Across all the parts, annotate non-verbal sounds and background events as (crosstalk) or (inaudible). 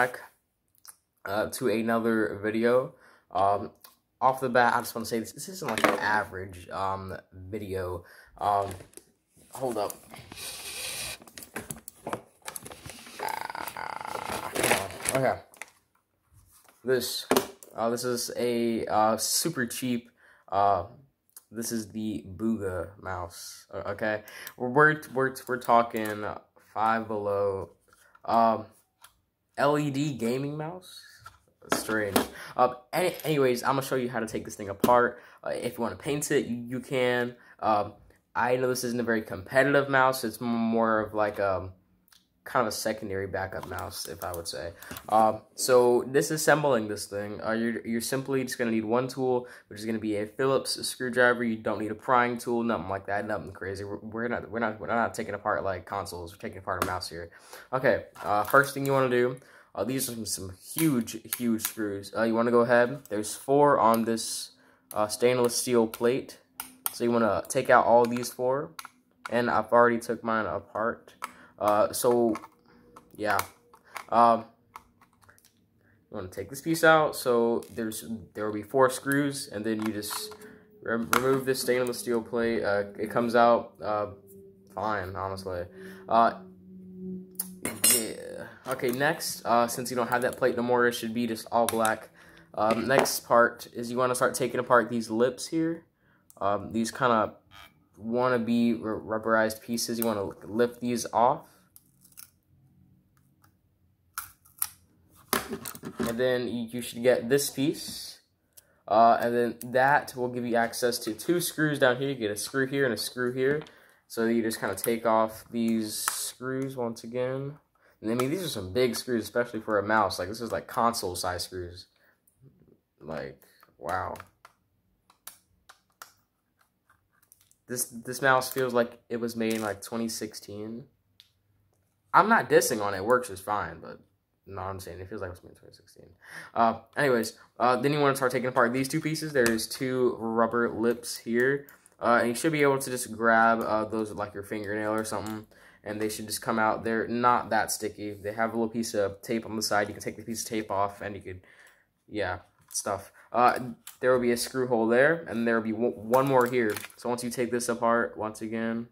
back uh, to another video. Um, off the bat, I just want to say this, this isn't like an average um, video. Um, hold up. Ah, okay. This, uh, this is a uh, super cheap. Uh, this is the Bugha mouse. Okay, we're we're we're, talking five below. Um, LED gaming mouse. Strange. Uh, any, anyways, I'm gonna show you how to take this thing apart. Uh, if you want to paint it, you, you can. Um, I know this isn't a very competitive mouse. It's more of like a um, kind of a secondary backup mouse, if I would say. Um, so disassembling this thing, uh, you're, you're simply just gonna need one tool, which is gonna be a Phillips screwdriver. You don't need a prying tool, nothing like that, nothing crazy. We're, we're not we're not we're not taking apart like consoles. We're taking apart a mouse here. Okay, uh, first thing you want to do. Uh, these are some, some huge, huge screws. Uh, you want to go ahead. There's four on this uh, stainless steel plate. So you want to take out all these four. And I've already took mine apart. Uh, so, yeah. Um, you want to take this piece out. So there's there will be four screws. And then you just re remove this stainless steel plate. Uh, it comes out uh, fine, honestly. Uh, Okay, next, uh, since you don't have that plate no more, it should be just all black. Um, next part is you want to start taking apart these lips here. Um, these kind of want to be rubberized pieces. You want to lift these off. And then you should get this piece. Uh, and then that will give you access to two screws down here. You get a screw here and a screw here. So you just kind of take off these screws once again. And I mean, these are some big screws, especially for a mouse. Like, this is like console size screws. Like, wow. This this mouse feels like it was made in like 2016. I'm not dissing on it. it works just fine, but no, I'm saying it feels like it was made in 2016. Uh, anyways, uh, then you want to start taking apart these two pieces. There's two rubber lips here. Uh, and you should be able to just grab uh, those with like your fingernail or something and they should just come out. They're not that sticky. They have a little piece of tape on the side. You can take the piece of tape off, and you could, yeah, stuff. Uh, there will be a screw hole there, and there will be one more here. So once you take this apart, once again,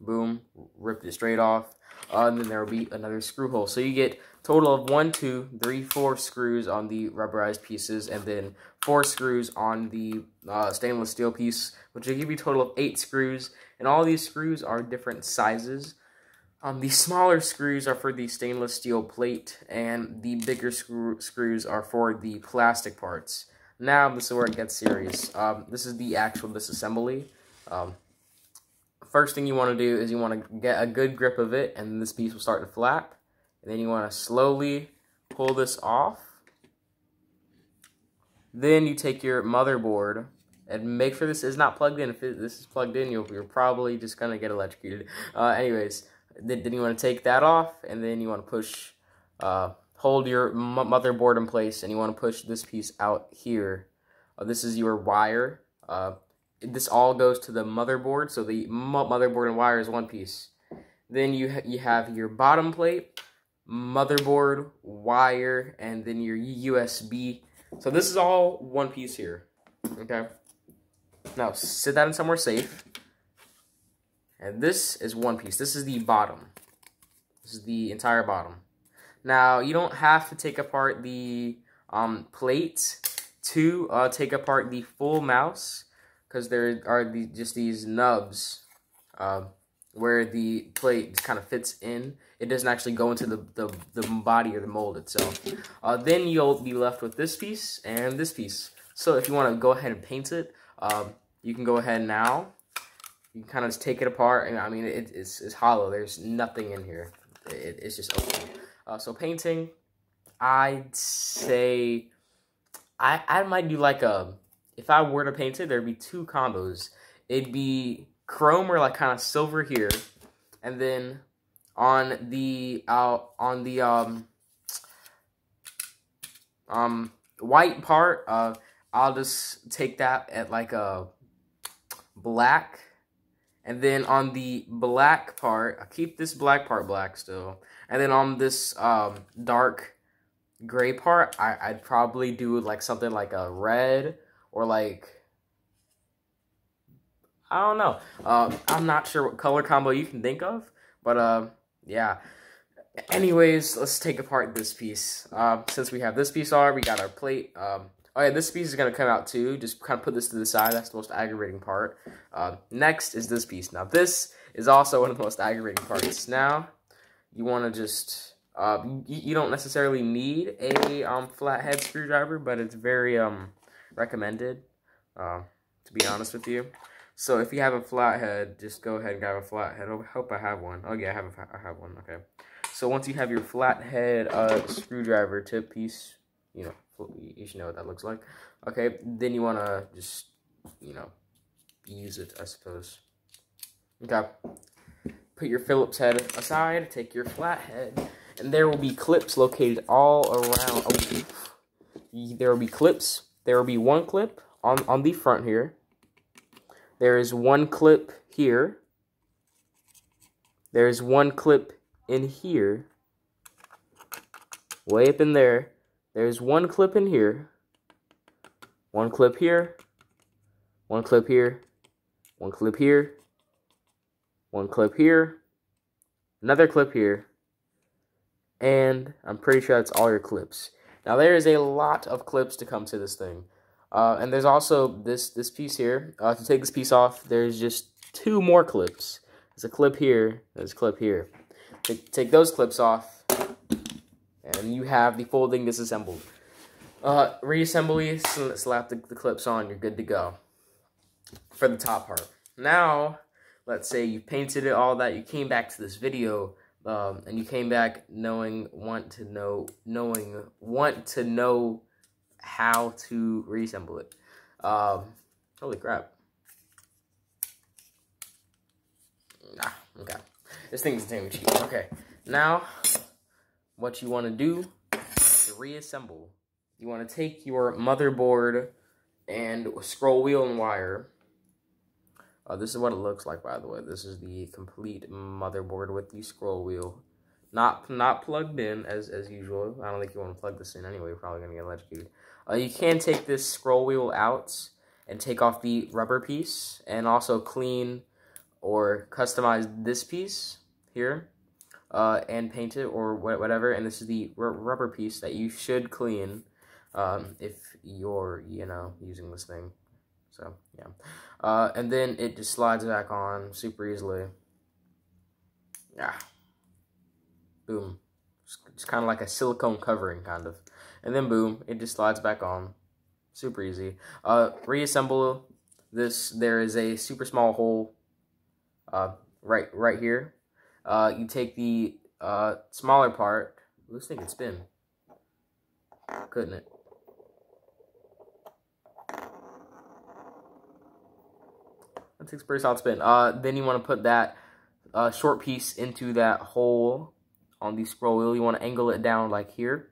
boom, ripped it straight off. Uh, and then there will be another screw hole. So you get total of one, two, three, four screws on the rubberized pieces, and then four screws on the uh, stainless steel piece, which will give you a total of eight screws. And all these screws are different sizes. Um, the smaller screws are for the stainless steel plate, and the bigger screw screws are for the plastic parts. Now, this is where it gets serious. Um, this is the actual disassembly. Um, first thing you want to do is you want to get a good grip of it, and this piece will start to flap. And then you want to slowly pull this off. Then you take your motherboard and make sure this is not plugged in. If it, this is plugged in, you'll, you're probably just going to get electrocuted. Uh, anyways, then, then, you want to take that off, and then you want to push, uh, hold your motherboard in place, and you want to push this piece out here. Uh, this is your wire. This all goes to the motherboard, so the motherboard and wire is one piece. Then you ha you have your bottom plate, motherboard, wire, and then your USB. So this is all one piece here, okay? Now, sit that in somewhere safe. And this is one piece. This is the bottom. This is the entire bottom. Now, you don't have to take apart the um, plate to uh, take apart the full mouse because there are the, just these nubs uh, where the plate kind of fits in. It doesn't actually go into the, the, the body or the mold itself. Uh, then you'll be left with this piece and this piece. So if you want to go ahead and paint it, um, you can go ahead now. You can kind of just take it apart. And I mean, it, it's, it's hollow. There's nothing in here. It, it's just open. Uh, so painting, I'd say I, I might do like a, if I were to paint it, there'd be two combos. It'd be chrome or like kind of silver here, and then on the uh, on the um um white part, uh, I'll just take that at like a black, And then on the black part, I keep this black part black still. And then on this um, dark gray part, I, I'd probably do like something like a red or like I don't know. Uh, I'm not sure what color combo you can think of, but uh, yeah. Anyways, let's take apart this piece. Uh, since we have this piece on, we got our plate. Um, oh yeah, this piece is gonna come out too. Just kind of put this to the side. That's the most aggravating part. Next is this piece. Now this is also one of the most aggravating parts. Now you want to just you, you, don't necessarily need a um, flathead screwdriver, but it's very um, recommended. Uh, to be honest with you. So if you have a flathead, just go ahead and grab a flathead. I hope I have one. Oh yeah, I have a, I have one. Okay. So once you have your flathead uh, screwdriver tip piece, you know, you should know what that looks like. Okay, then you want to just, you know, use it, I suppose. Okay. Put your Phillips head aside, take your flathead, and there will be clips located all around. Oh, there will be clips. There will be one clip on, on the front here there is one clip here. There's one clip in here. Way up in there. There's one clip in here. One clip here. One clip here. One clip here. One clip here. Another clip here. And I'm pretty sure that's all your clips. Now there is a lot of clips to come to this thing. Uh, and there's also this this piece here. Uh, to take this piece off, there's just two more clips. There's a clip here, there's a clip here. Take, take those clips off, and you have the folding disassembled. Uh, reassembly, slap the, the clips on, you're good to go. For the top part. Now, let's say you painted it, all that, you came back to this video, um, and you came back knowing, want to know, knowing, want to know how to reassemble it. Um, holy crap. Nah, okay. This thing's insanely cheap. Okay, now what you want to do to reassemble, you want to take your motherboard and scroll wheel and wire. Uh, this is what it looks like, by the way. This is the complete motherboard with the scroll wheel. Not not plugged in as as usual. I don't think you want to plug this in anyway. You're probably gonna get electrocuted. Uh, you can take this scroll wheel out and take off the rubber piece and also clean or customize this piece here uh, and paint it or whatever. And this is the rubber piece that you should clean um, if you're, you know, using this thing. So, yeah. Uh, and then it just slides back on super easily. Yeah. Boom. It's kind of like a silicone covering, kind of and then boom, it just slides back on. Super easy. Uh, reassemble this. There is a super small hole uh, right right here. Uh, you take the uh, smaller part. This thing can spin. Couldn't it? That takes pretty solid spin. Uh, then you want to put that uh, short piece into that hole on the scroll wheel. You want to angle it down like here.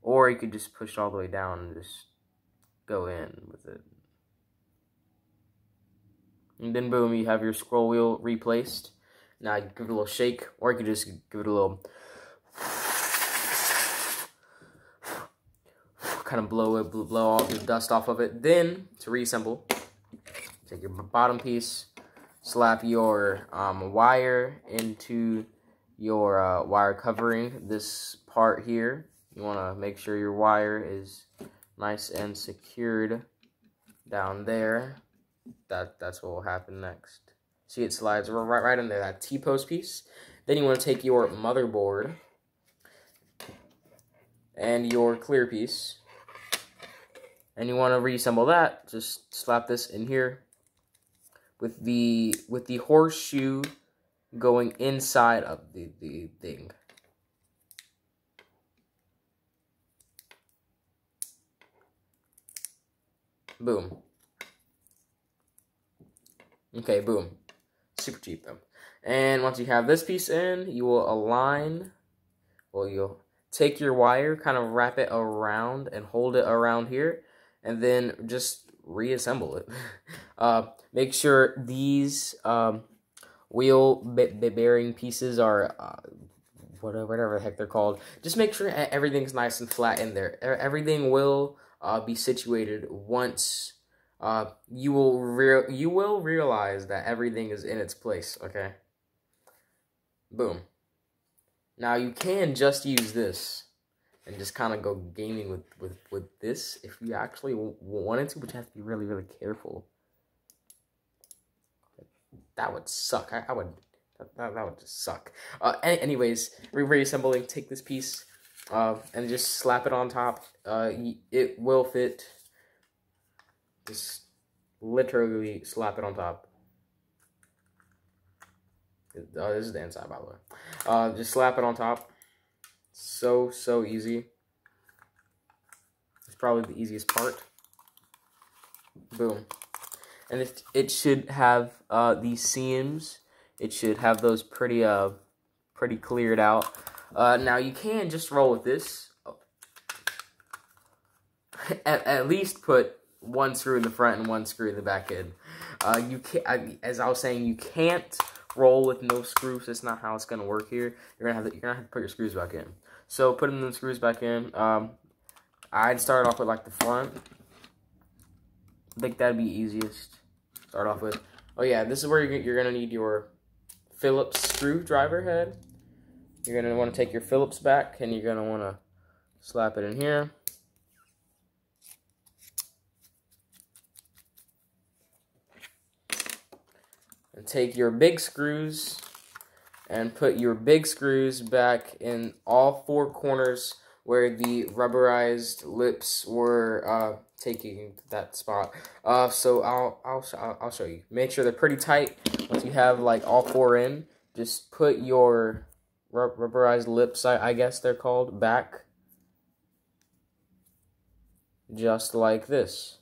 Or you could just push all the way down and just go in with it. And then boom, you have your scroll wheel replaced. Now give it a little shake, or you could just give it a little kind of blow it, blow all the dust off of it. Then to reassemble, take your bottom piece, slap your um, wire into your uh, wire covering this part here you want to make sure your wire is nice and secured down there. That That's what will happen next. See, it slides right, right in there, that T-post piece. Then you want to take your motherboard and your clear piece. And you want to reassemble that. Just slap this in here with the with the horseshoe going inside of the, the thing. Boom. Okay, boom. Super cheap though. And once you have this piece in, you will align, well, you'll take your wire, kind of wrap it around and hold it around here, and then just reassemble it. Uh, make sure these um, wheel bearing pieces are uh, whatever, whatever the heck they're called. Just make sure everything's nice and flat in there. Everything will uh, be situated once uh, you will real you will realize that everything is in its place. Okay. Boom. Now you can just use this and just kind of go gaming with, with, with this if you actually wanted to, but you have to be really, really careful. That would suck. I, I would, that, that, would just suck. Uh, anyways, re reassembling, take this piece uh, and just slap it on top. Uh, it will fit. Just literally slap it on top. Oh, this is the inside, by the way. Uh, just slap it on top. So, so easy. It's probably the easiest part. Boom. And it, it should have uh, these seams. It should have those pretty, uh, pretty cleared out. Uh, now, you can just roll with this. (laughs) at, at least put one screw in the front and one screw in the back end. Uh, you can as I was saying, you can't roll with no screws. That's not how it's gonna work here. You're gonna have to, you're gonna have to put your screws back in. So putting the screws back in, um, I'd start off with like the front. I think that'd be easiest. Start off with. Oh yeah, this is where you're, you're gonna need your Phillips screwdriver head. You're gonna want to take your Phillips back, and you're gonna want to slap it in here. Take your big screws and put your big screws back in all four corners where the rubberized lips were uh, taking that spot. Uh, so I'll, I'll, I'll show you. Make sure they're pretty tight. Once you have like all four in, just put your rubberized lips, I, I guess they're called, back. Just like this.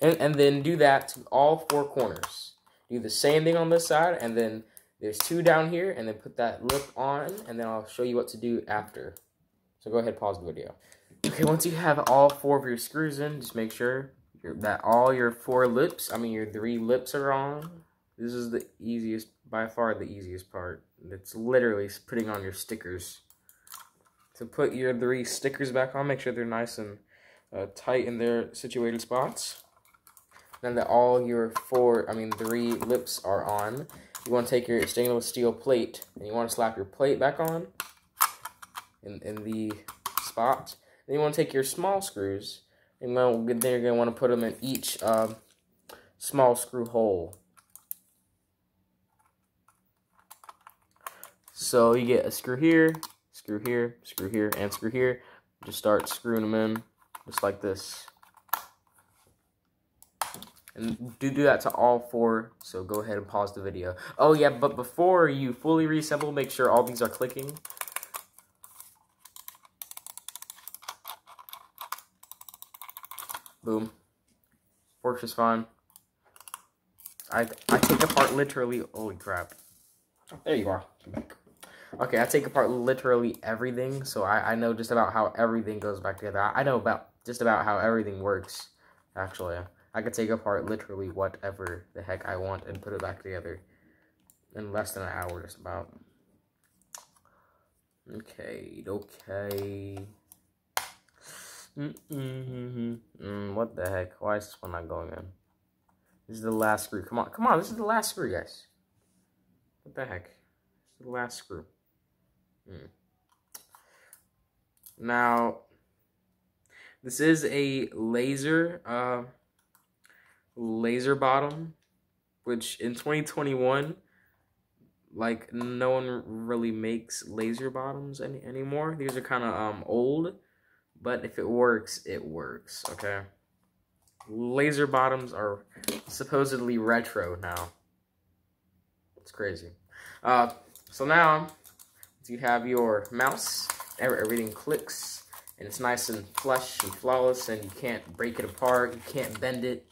And, and then do that to all four corners. Do the same thing on this side, and then there's two down here, and then put that lip on, and then I'll show you what to do after. So go ahead, pause the video. Okay, once you have all four of your screws in, just make sure that all your four lips, I mean your three lips are on. This is the easiest, by far the easiest part. It's literally putting on your stickers. To put your three stickers back on, make sure they're nice and uh, tight in their situated spots. Then that all your four, I mean three lips are on. You want to take your stainless steel plate and you want to slap your plate back on in, in the spot. Then you want to take your small screws and then you're going to want to put them in each um, small screw hole. So you get a screw here, screw here, screw here, and screw here. Just start screwing them in just like this. And do do that to all four, so go ahead and pause the video. Oh yeah, but before you fully reassemble, make sure all these are clicking. Boom. Works just fine. I I take apart literally, holy crap. There you are. Okay, I take apart literally everything, so I, I know just about how everything goes back together. I, I know about just about how everything works, actually. I could take apart literally whatever the heck I want and put it back together in less than an hour, just about. Okay, okay. Mm -mm -mm what the heck? Why is this one not going in? This is the last screw. Come on, come on. This is the last screw, guys. What the heck? This is the last screw. Mm. Now, this is a laser. Uh, laser bottom, which in 2021, like no one really makes laser bottoms any anymore. These are kind of um old, but if it works, it works. Okay. Laser bottoms are supposedly retro now. It's crazy. Uh, so now you have your mouse, everything clicks, and it's nice and flush and flawless, and you can't break it apart, you can't bend it,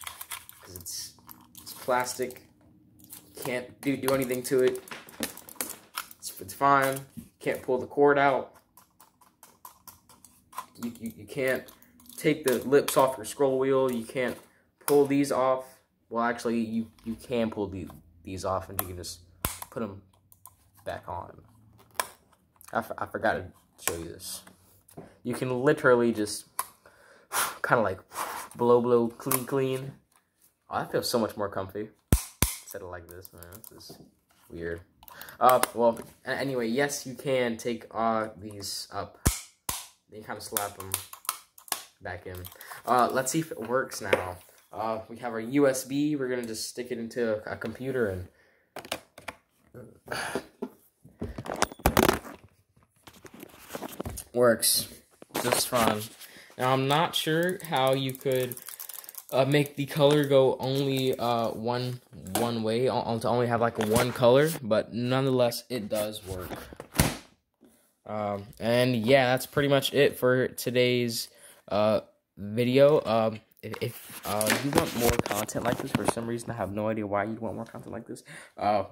because it's it's plastic. Can't do do anything to it. It's, it's fine. Can't pull the cord out. you, you, you can't take the lips off your scroll wheel. You can't pull these off. Well, actually, you, you can pull these, these off and you can just put them back on. I, I forgot to show you this. You can literally just (sighs) kind of like blow, blow, clean, clean. Oh, that feels so much more comfy instead of like this. Man, this is weird. Uh, well, anyway, yes, you can take uh, these up. Then you kind of slap them back in. Uh, let's see if it works now. Uh, we have our USB. We're gonna just stick it into a, a computer and. (sighs) Works just fine. Now I'm not sure how you could uh, make the color go only uh, one one way, to only have like one color, but nonetheless, it does work. Um, and yeah, that's pretty much it for today's uh, video. Um, if, if uh, you want more content like this, for some reason, I have no idea why you want more content like this. Uh,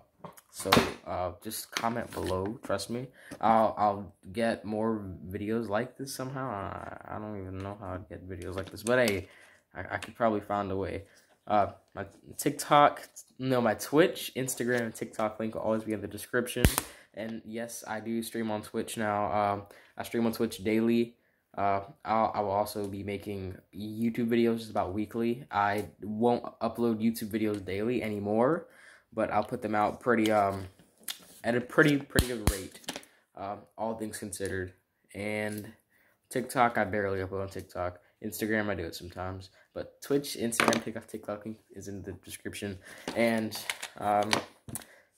so uh, just comment below. Trust me, I'll I'll get more videos like this somehow. I, I don't even know how to get videos like this, but hey. I, I could probably find a way. Uh, my TikTok, no, my Twitch, Instagram, and TikTok link will always be in the description. And yes, I do stream on Twitch now. Um, I stream on Twitch daily. Uh, I'll, I will also be making YouTube videos about weekly. I won't upload YouTube videos daily anymore, but I'll put them out pretty um at a pretty pretty good rate. Uh, all things considered. And TikTok, I barely upload on TikTok. Instagram, I do it sometimes. But Twitch, Instagram, TikTok, TikTok is in the description. And, um,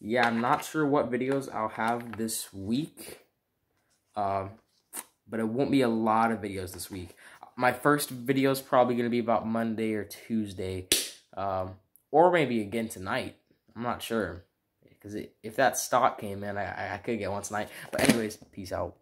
yeah, I'm not sure what videos I'll have this week. Um, but it won't be a lot of videos this week. My first video is probably going to be about Monday or Tuesday. Um, or maybe again tonight. I'm not sure. Because if that stock came in, I, I could get one tonight. But anyways, peace out.